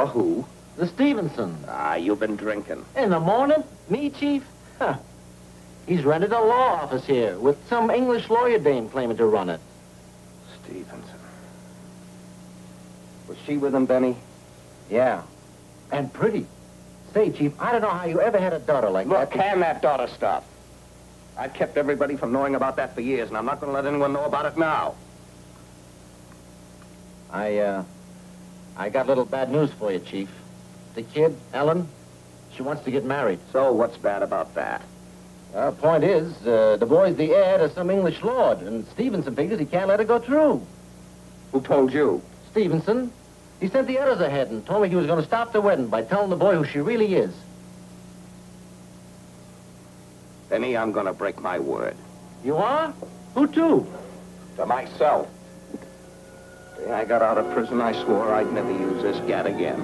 You're who? The Stevenson. Ah, you've been drinking. In the morning? Me, Chief? Huh. He's rented a law office here with some English lawyer dame claiming to run it. Stevenson. Was she with him, Benny? Yeah. And pretty. Say, Chief, I don't know how you ever had a daughter like Look, that. can that daughter stop? I've kept everybody from knowing about that for years, and I'm not going to let anyone know about it now. I, uh, I got a little bad news for you, Chief. The kid, Ellen, she wants to get married. So what's bad about that? Uh, point is, uh, the boy's the heir to some English lord, and Stevenson figures he can't let her go through. Who told you? Stevenson, he sent the others ahead and told me he was going to stop the wedding by telling the boy who she really is. Benny, I'm going to break my word. You are? Who to? To myself. I got out of prison, I swore I'd never use this gat again.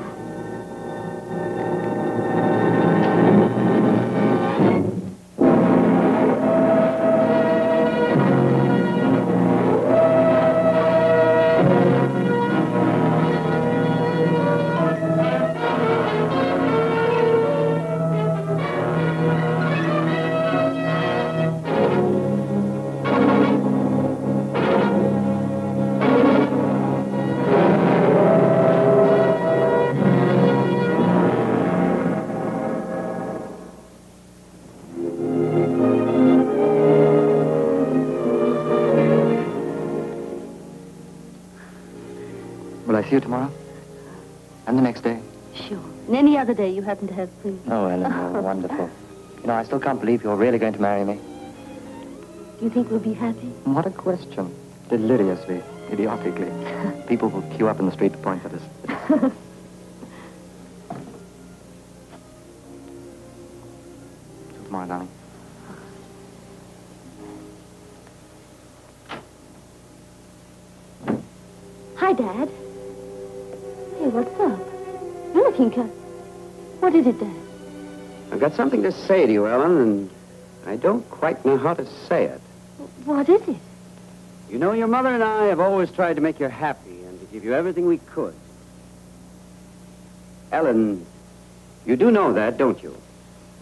Happen to have free. Oh, Ellen, you're wonderful. You know, I still can't believe you're really going to marry me. Do you think we'll be happy? What a question. Deliriously, idiotically. People will queue up in the street to point at us. Tomorrow, darling. Hi, Dad. Hey, what's up? You're looking kind... What is it, Dad? I've got something to say to you, Ellen, and I don't quite know how to say it. What is it? You know, your mother and I have always tried to make you happy and to give you everything we could. Ellen, you do know that, don't you?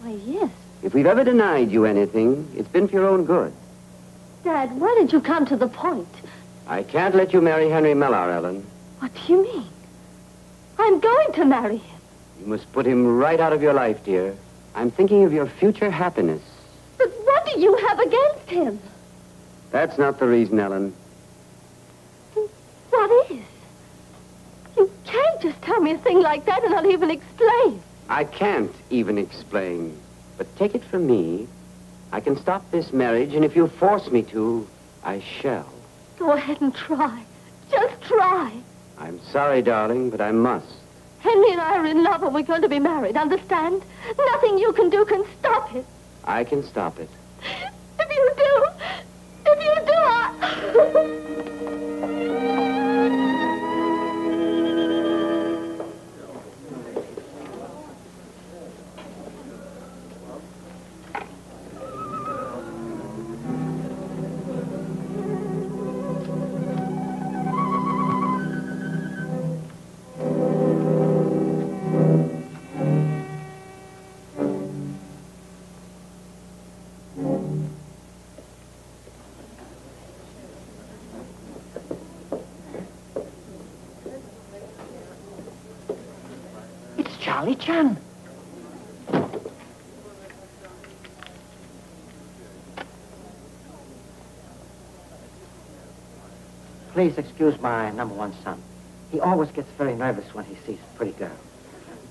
Why, yes. If we've ever denied you anything, it's been for your own good. Dad, why did you come to the point? I can't let you marry Henry Millar, Ellen. What do you mean? I'm going to marry him. You must put him right out of your life, dear. I'm thinking of your future happiness. But what do you have against him? That's not the reason, Ellen. What is? You can't just tell me a thing like that and not even explain. I can't even explain. But take it from me, I can stop this marriage, and if you force me to, I shall. Go ahead and try. Just try. I'm sorry, darling, but I must. Henry and I are in love and we're going to be married, understand? Nothing you can do can stop it. I can stop it. Charlie Chan. Please excuse my number one son. He always gets very nervous when he sees a pretty girl.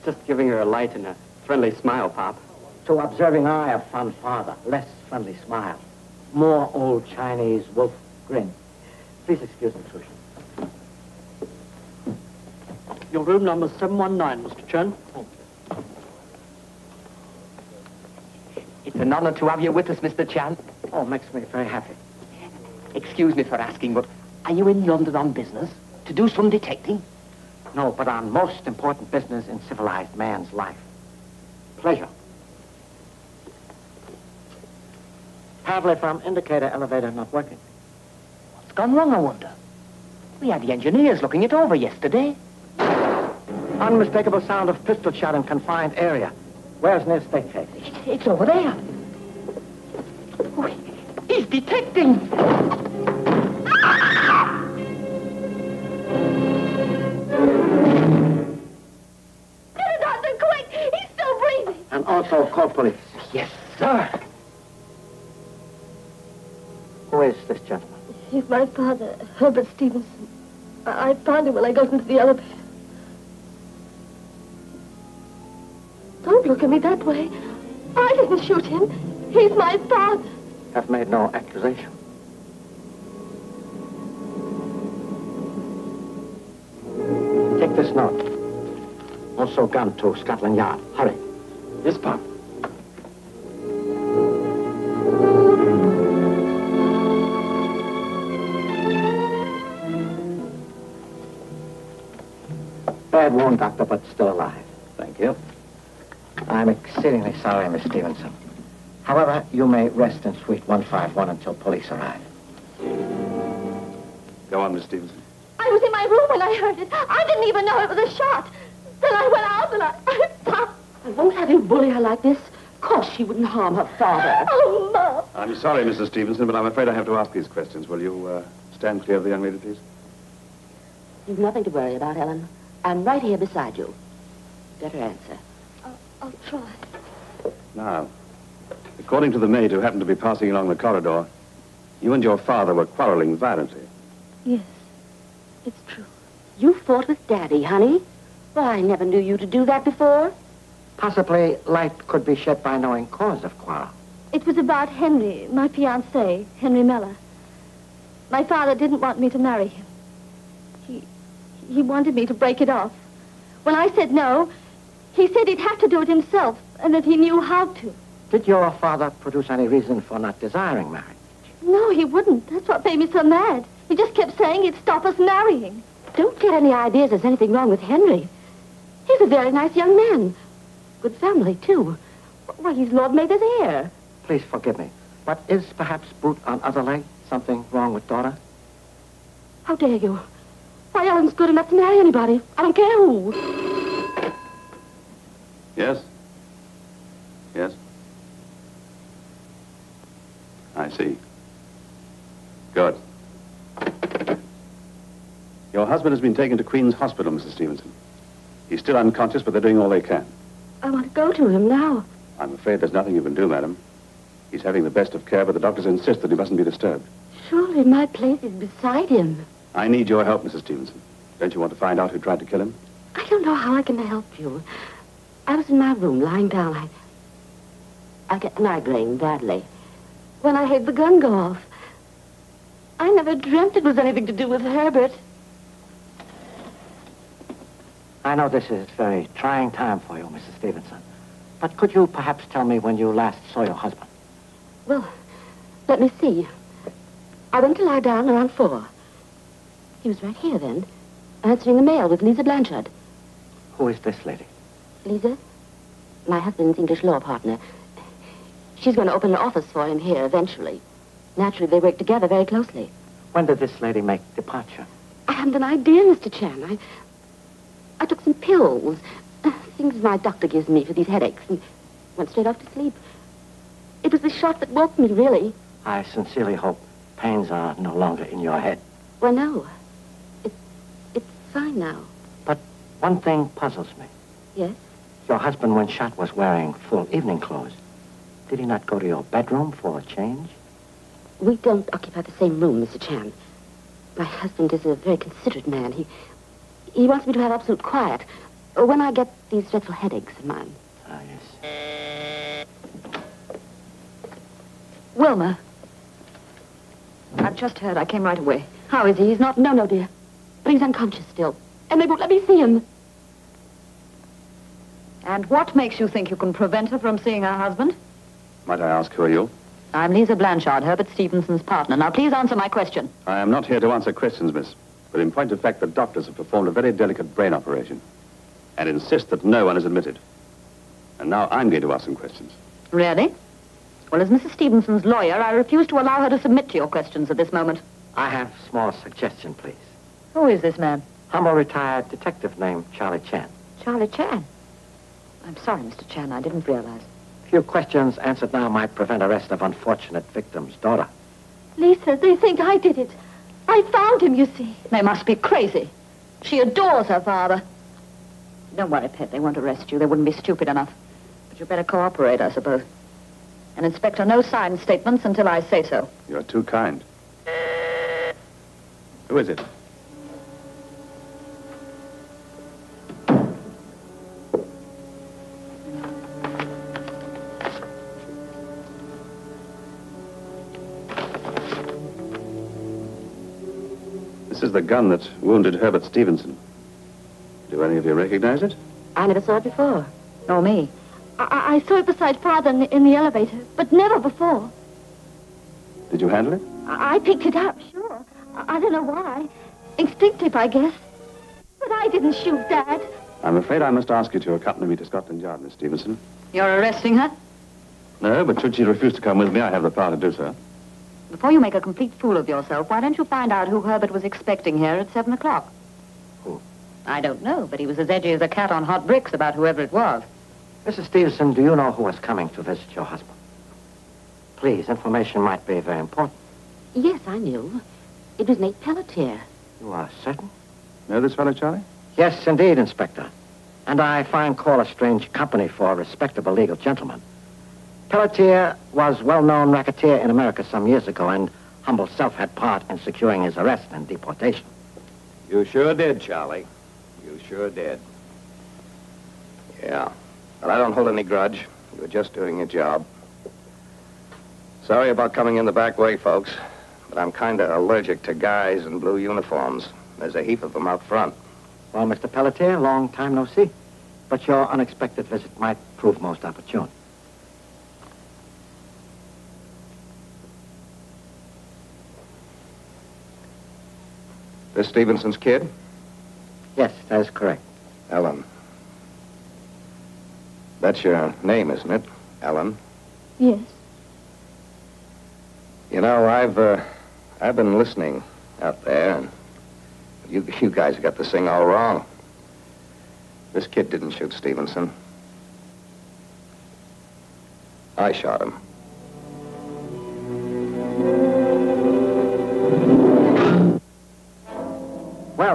Just giving her a light and a friendly smile, Pop. To observing eye, a fond father. Less friendly smile. More old Chinese wolf grin. Please excuse intrusion. Your room number is 719, Mr. Chan. It's an honor to have you with us, Mr. Chan. Oh, makes me very happy. Excuse me for asking, but are you in London on business? To do some detecting? No, but on most important business in civilized man's life. Pleasure. Apparently from indicator elevator not working. What's gone wrong, I wonder? We had the engineers looking it over yesterday. Unmistakable sound of pistol shot in confined area. Where's near state case? It's over there. Oh, he's detecting. Get a doctor, quick! He's still breathing. And also call police. Yes, sir. Who is this gentleman? He's my father, Herbert Stevenson. I, I found him when I got into the elevator. Don't look at me that way. I didn't shoot him. He's my father. I've made no accusation. Take this note. Also gun to Scotland Yard. Hurry. Yes, Pop. Bad wound, Doctor, but still alive. Thank you. I'm exceedingly sorry, Miss Stevenson. However, you may rest in Suite 151 until police arrive. Go on, Miss Stevenson. I was in my room when I heard it. I didn't even know it was a shot. Then I went out and I... I won't have you bully her like this. Of course she wouldn't harm her father. Oh, Mom. I'm sorry, Mrs. Stevenson, but I'm afraid I have to ask these questions. Will you uh, stand clear of the young lady, please? You've nothing to worry about, Ellen. I'm right here beside you. Better answer. I'll, I'll try. Now, according to the maid who happened to be passing along the corridor, you and your father were quarreling violently. Yes, it's true. You fought with Daddy, honey. Well, I never knew you to do that before. Possibly light could be shed by knowing cause of quarrel. It was about Henry, my fiancé, Henry Miller. My father didn't want me to marry him. He, he wanted me to break it off. When I said no, he said he'd have to do it himself, and that he knew how to. Did your father produce any reason for not desiring marriage? No, he wouldn't. That's what made me so mad. He just kept saying he'd stop us marrying. Don't get any ideas there's anything wrong with Henry. He's a very nice young man. Good family, too. Why, he's Lord Mayor's heir. Please forgive me, but is perhaps boot on other leg something wrong with daughter? How dare you? Why, Ellen's good enough to marry anybody. I don't care who. Yes? Yes? I see. Good. Your husband has been taken to Queen's Hospital, Mrs. Stevenson. He's still unconscious, but they're doing all they can. I want to go to him now. I'm afraid there's nothing you can do, madam. He's having the best of care, but the doctors insist that he mustn't be disturbed. Surely my place is beside him. I need your help, Mrs. Stevenson. Don't you want to find out who tried to kill him? I don't know how I can help you. I was in my room, lying down. I, I get migraine badly. When I heard the gun go off, I never dreamt it was anything to do with Herbert. I know this is a very trying time for you, Mrs. Stevenson. But could you perhaps tell me when you last saw your husband? Well, let me see. I went to lie down around four. He was right here then, answering the mail with Lisa Blanchard. Who is this lady? Lisa? My husband's English law partner. She's going to open an office for him here eventually. Naturally, they work together very closely. When did this lady make departure? I haven't an idea, Mr. Chan. I, I took some pills, uh, things my doctor gives me for these headaches, and went straight off to sleep. It was the shot that woke me, really. I sincerely hope pains are no longer in your head. Well, no. It, it's fine now. But one thing puzzles me. Yes? Your husband, when shot, was wearing full evening clothes. Did he not go to your bedroom for a change? We don't occupy the same room, Mr. Chan. My husband is a very considerate man. He, he wants me to have absolute quiet when I get these dreadful headaches of mine. Ah, yes. Wilma. I've just heard. I came right away. How is he? He's not... No, no, dear. But he's unconscious still. And they won't let me see him. And what makes you think you can prevent her from seeing her husband? Might I ask who are you? I'm Lisa Blanchard, Herbert Stevenson's partner. Now, please answer my question. I am not here to answer questions, miss. But in point of fact, the doctors have performed a very delicate brain operation and insist that no one is admitted. And now I'm going to ask some questions. Really? Well, as Mrs. Stevenson's lawyer, I refuse to allow her to submit to your questions at this moment. I have a small suggestion, please. Who is this man? I'm a retired detective named Charlie Chan. Charlie Chan. I'm sorry, Mr. Chan. I didn't realize. Few questions answered now might prevent arrest of unfortunate victim's daughter. Lisa, they think I did it. I found him, you see. They must be crazy. She adores her father. Don't worry, Pet. They won't arrest you. They wouldn't be stupid enough. But you better cooperate, I suppose. And Inspector, no signed statements until I say so. You're too kind. Who is it? Is the gun that wounded Herbert Stevenson. Do any of you recognize it? I never saw it before. Nor me. I, I- I saw it beside Father in the, in the elevator, but never before. Did you handle it? I, I picked it up, sure. I, I don't know why. Instinctive, I guess. But I didn't shoot Dad. I'm afraid I must ask you to accompany me to Scotland Yard, Miss Stevenson. You're arresting her? No, but should she refuse to come with me, I have the power to do so. Before you make a complete fool of yourself, why don't you find out who Herbert was expecting here at 7 o'clock? Who? I don't know, but he was as edgy as a cat on hot bricks about whoever it was. Mrs. Stevenson, do you know who was coming to visit your husband? Please, information might be very important. Yes, I knew. It was Nate Pelletier. You are certain? Know this fellow, Charlie? Yes, indeed, Inspector. And I find call a strange company for a respectable legal gentleman. Pelletier was well-known racketeer in America some years ago, and humble self had part in securing his arrest and deportation. You sure did, Charlie. You sure did. Yeah. But I don't hold any grudge. You were just doing your job. Sorry about coming in the back way, folks. But I'm kind of allergic to guys in blue uniforms. There's a heap of them out front. Well, Mr. Pelletier, long time no see. But your unexpected visit might prove most opportune. This Stevenson's kid? Yes, that is correct. Ellen. That's your name, isn't it? Ellen. Yes. You know, I've, uh, I've been listening out there, and you, you guys got this thing all wrong. This kid didn't shoot Stevenson. I shot him.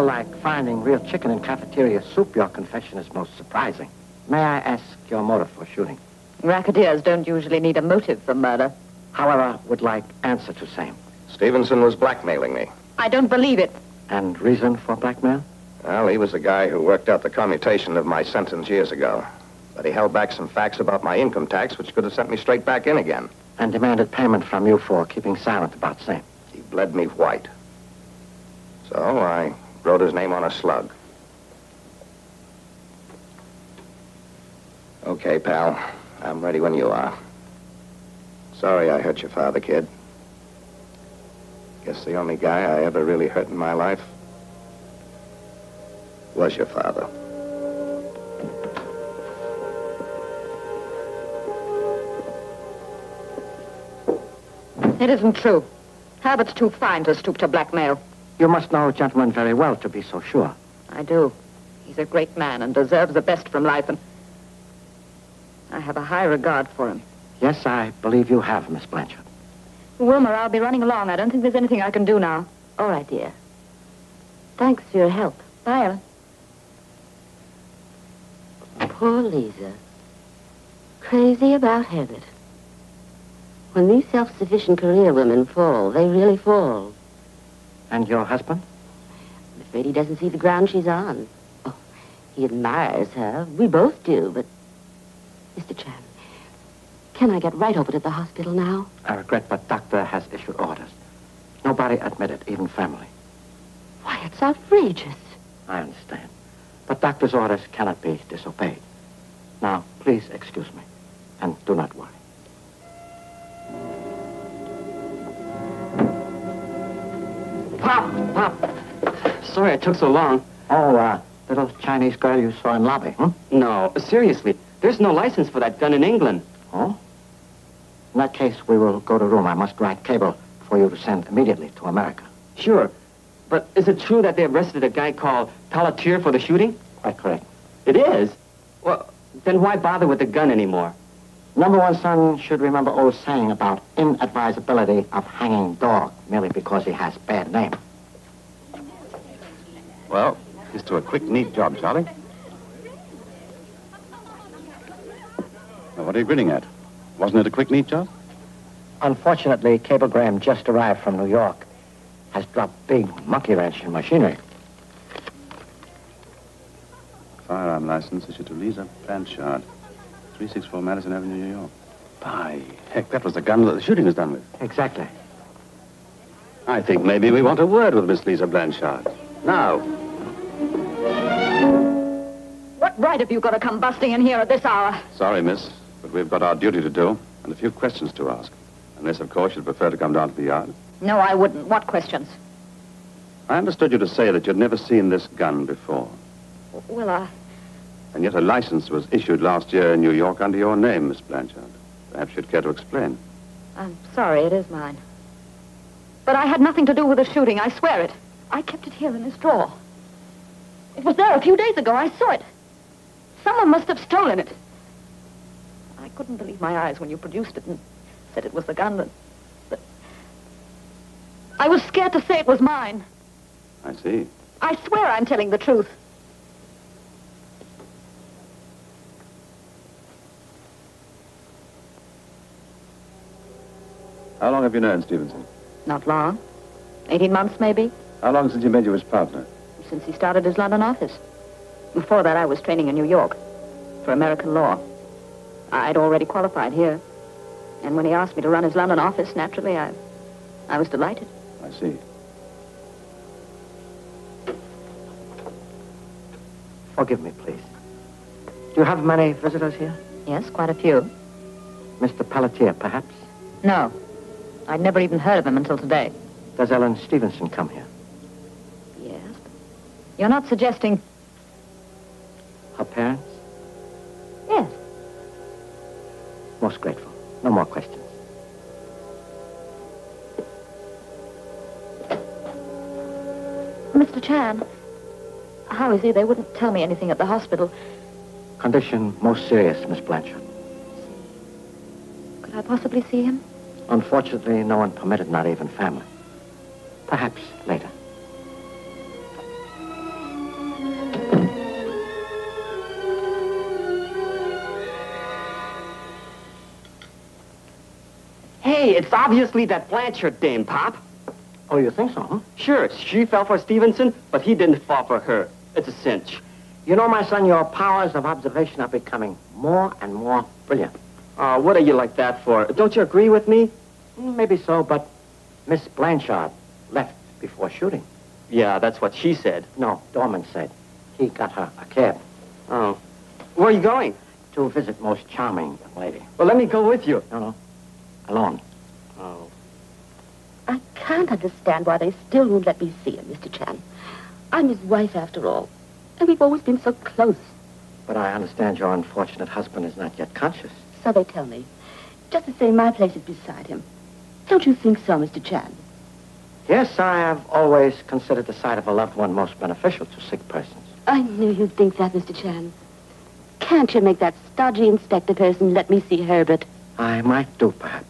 Like finding real chicken in cafeteria soup, your confession is most surprising. May I ask your motive for shooting? Racketeers don't usually need a motive for murder. However, would like answer to same. Stevenson was blackmailing me. I don't believe it. And reason for blackmail? Well, he was the guy who worked out the commutation of my sentence years ago. But he held back some facts about my income tax, which could have sent me straight back in again. And demanded payment from you for keeping silent about same. He bled me white. So I wrote his name on a slug. Okay, pal. I'm ready when you are. Sorry I hurt your father, kid. Guess the only guy I ever really hurt in my life was your father. It isn't true. Herbert's too fine to stoop to blackmail. You must know a gentleman very well to be so sure. I do. He's a great man and deserves the best from life, and I have a high regard for him. Yes, I believe you have, Miss Blanchard. Wilma, I'll be running along. I don't think there's anything I can do now. All right, dear. Thanks for your help. Bye, Ellen. Poor Lisa. Crazy about Herbert. When these self-sufficient career women fall, they really fall. And your husband? I'm afraid he doesn't see the ground she's on. Oh, he admires her. We both do, but... Mr. Chan, can I get right over to the hospital now? I regret, but doctor has issued orders. Nobody admitted, even family. Why, it's outrageous. I understand. But doctor's orders cannot be disobeyed. Now, please excuse me. And do not worry. Sorry it took so long. Oh, uh, little Chinese girl you saw in lobby, hmm? No, seriously. There's no license for that gun in England. Oh? In that case, we will go to room. I must write cable for you to send immediately to America. Sure. But is it true that they arrested a guy called Pelletier for the shooting? Quite correct. It is? Well, then why bother with the gun anymore? Number one son should remember old saying about inadvisability of hanging dog merely because he has bad name. Well, here's to a quick, neat job, Charlie. Now, what are you grinning at? Wasn't it a quick, neat job? Unfortunately, cablegram just arrived from New York. Has dropped big monkey wrench in machinery. Firearm license issued to Lisa Blanchard, 364 Madison Avenue, New York. By heck, that was the gun that the shooting was done with. Exactly. I think maybe we want a word with Miss Lisa Blanchard. Now. What right have you got to come busting in here at this hour? Sorry, miss, but we've got our duty to do and a few questions to ask. Unless, of course, you'd prefer to come down to the yard. No, I wouldn't. What questions? I understood you to say that you'd never seen this gun before. Well, I... And yet a license was issued last year in New York under your name, Miss Blanchard. Perhaps you'd care to explain. I'm sorry, it is mine. But I had nothing to do with the shooting, I swear it. I kept it here in this drawer. It was there a few days ago. I saw it. Someone must have stolen it. I couldn't believe my eyes when you produced it and said it was the gun that... that... I was scared to say it was mine. I see. I swear I'm telling the truth. How long have you known Stevenson? Not long. 18 months, maybe, How long since you made you his partner? since he started his London office. Before that, I was training in New York for American law. I'd already qualified here. And when he asked me to run his London office, naturally, I, I was delighted. I see. Forgive me, please. Do you have many visitors here? Yes, quite a few. Mr. Pelletier, perhaps? No. I'd never even heard of him until today. Does Ellen Stevenson come here? You're not suggesting... Her parents? Yes. Most grateful. No more questions. Mr. Chan, how is he? They wouldn't tell me anything at the hospital. Condition most serious, Miss Blanchard. Could I possibly see him? Unfortunately, no one permitted, not even family. Perhaps later. Hey, it's obviously that Blanchard dame, Pop. Oh, you think so, huh? Sure, she fell for Stevenson, but he didn't fall for her. It's a cinch. You know, my son, your powers of observation are becoming more and more brilliant. Uh, what are you like that for? Don't you agree with me? Mm, Maybe so, but Miss Blanchard left before shooting. Yeah, that's what she said. No, Dorman said. He got her a cab Oh. Where are you going? to visit most charming young lady. Well, let me go with you. No, no. Alone. Oh. I can't understand why they still won't let me see him, Mr. Chan. I'm his wife, after all. And we've always been so close, But I understand your unfortunate husband is not yet conscious. so they tell me. Just the same, my place is beside him. Don't you think so, Mr. Chan? Yes, I have always considered the sight of a loved one most beneficial to sick persons. I knew you'd think that, Mr. Chan. Can't you make that stodgy inspector person let me see Herbert? I might do, perhaps,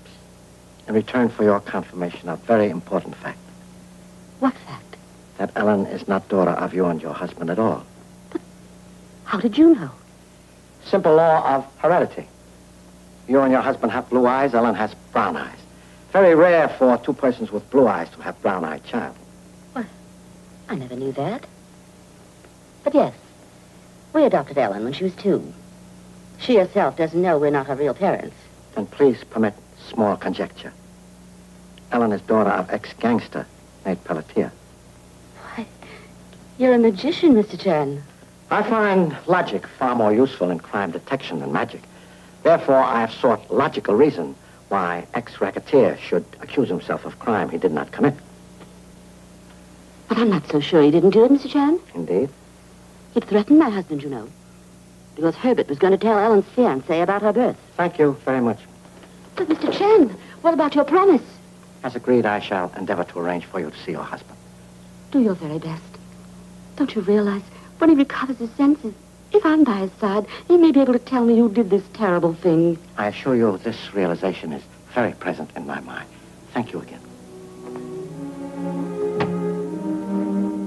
in return for your confirmation of very important fact. What fact? That Ellen is not daughter of you and your husband at all. But How did you know? Simple law of heredity. You and your husband have blue eyes, Ellen has brown eyes. Very rare for two persons with blue eyes to have brown-eyed child. Well, I never knew that. But yes, we adopted Ellen when she was two. She herself doesn't know we're not her real parents. Then please permit small conjecture. Ellen is daughter of ex-gangster Nate Pelletier. Why, you're a magician, Mr. Chan. I find logic far more useful in crime detection than magic. Therefore, I have sought logical reason why ex-racketeer should accuse himself of crime he did not commit. But I'm not so sure he didn't do it, Mr. Chan. Indeed. He'd threatened my husband, you know. Because Herbert was going to tell Ellen's fiancé about her birth. Thank you very much. But, Mr. Chan, what about your promise? As agreed, I shall endeavor to arrange for you to see your husband. Do your very best. Don't you realize when he recovers his senses, If I'm by his side, he may be able to tell me who did this terrible thing. I assure you this realization is very present in my mind. Thank you again.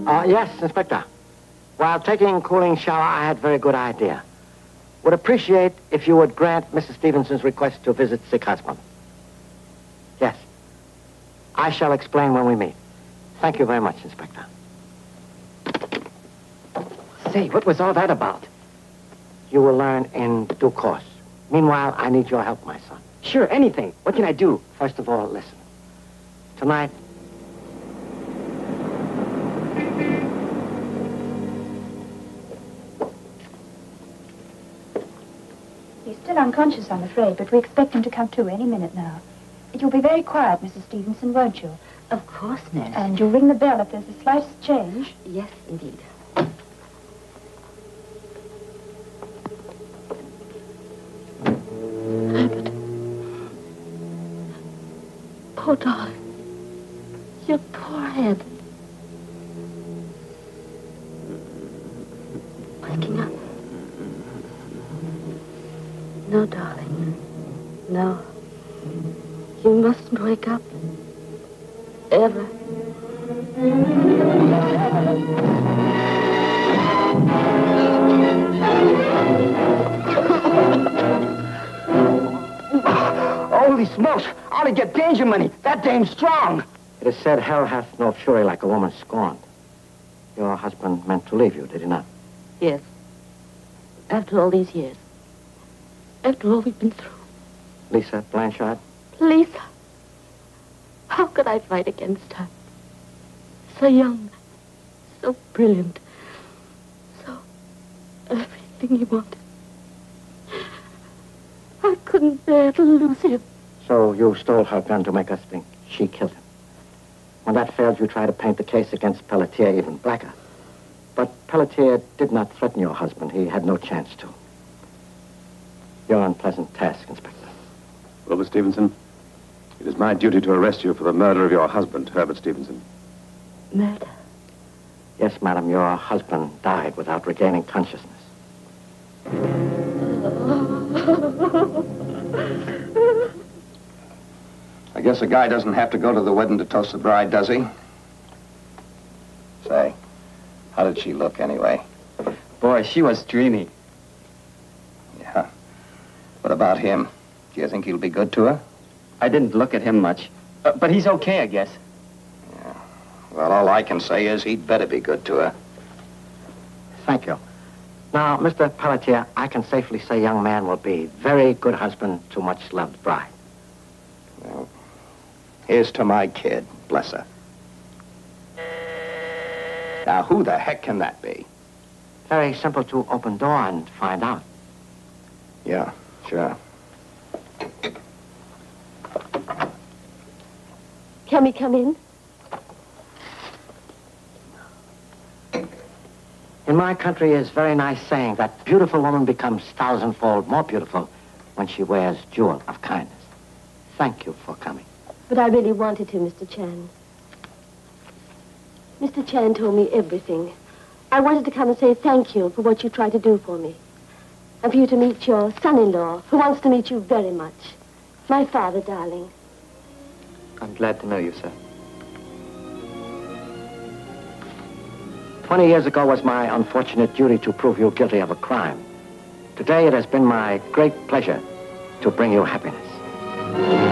Uh, yes, Inspector. While taking a cooling shower, I had a very good idea. Would appreciate if you would grant Mrs. Stevenson's request to visit sick husband. Yes. I shall explain when we meet. Thank you very much, Inspector. Say, what was all that about? You will learn in due course. Meanwhile, I need your help, my son. Sure, anything. What can I do? First of all, listen. Tonight, He's still unconscious, I'm afraid, but we expect him to come to any minute now. You'll be very quiet, Mrs. Stevenson, won't you? Of course, nurse. And you'll ring the bell if there's the slightest change. Yes, indeed. Herbert. Poor darling. Your poor head. Waking up. No, darling. No. You mustn't wake up. Ever. Holy smokes! I'll get danger money. That dame's strong. it is said hell hath no fury like a woman scorned. Your husband meant to leave you, did he not? Yes. After all these years. After all we've been through. Lisa Blanchard? Lisa. How could I fight against her? So young, so brilliant, so everything he wanted. I couldn't bear to lose him. So you stole her gun to make us think she killed him. When that failed, you tried to paint the case against Pelletier even blacker. But Pelletier did not threaten your husband. He had no chance to. Your unpleasant task, Inspector. Wilma Stevenson, it is my duty to arrest you for the murder of your husband, Herbert Stevenson. Murder. Yes, madam, your husband died without regaining consciousness. I guess a guy doesn't have to go to the wedding to toast the bride, does he? Say, how did she look anyway? Boy, she was dreamy. Yeah. What about him? Do you think he'll be good to her? I didn't look at him much. Uh, but he's okay, I guess. Well, all I can say is he'd better be good to her. Thank you. Now, Mr. Pelletier, I can safely say young man will be very good husband to much loved bride. Well, here's to my kid, bless her. Now, who the heck can that be? Very simple to open door and find out. Yeah, sure. Can we come in? In my country is very nice saying that beautiful woman becomes thousandfold more beautiful when she wears jewel of kindness. Thank you for coming. But I really wanted to, Mr. Chan. Mr. Chan told me everything. I wanted to come and say thank you for what you tried to do for me. And for you to meet your son-in-law, who wants to meet you very much. My father, darling. I'm glad to know you, sir. Twenty years ago was my unfortunate duty to prove you guilty of a crime. Today it has been my great pleasure to bring you happiness.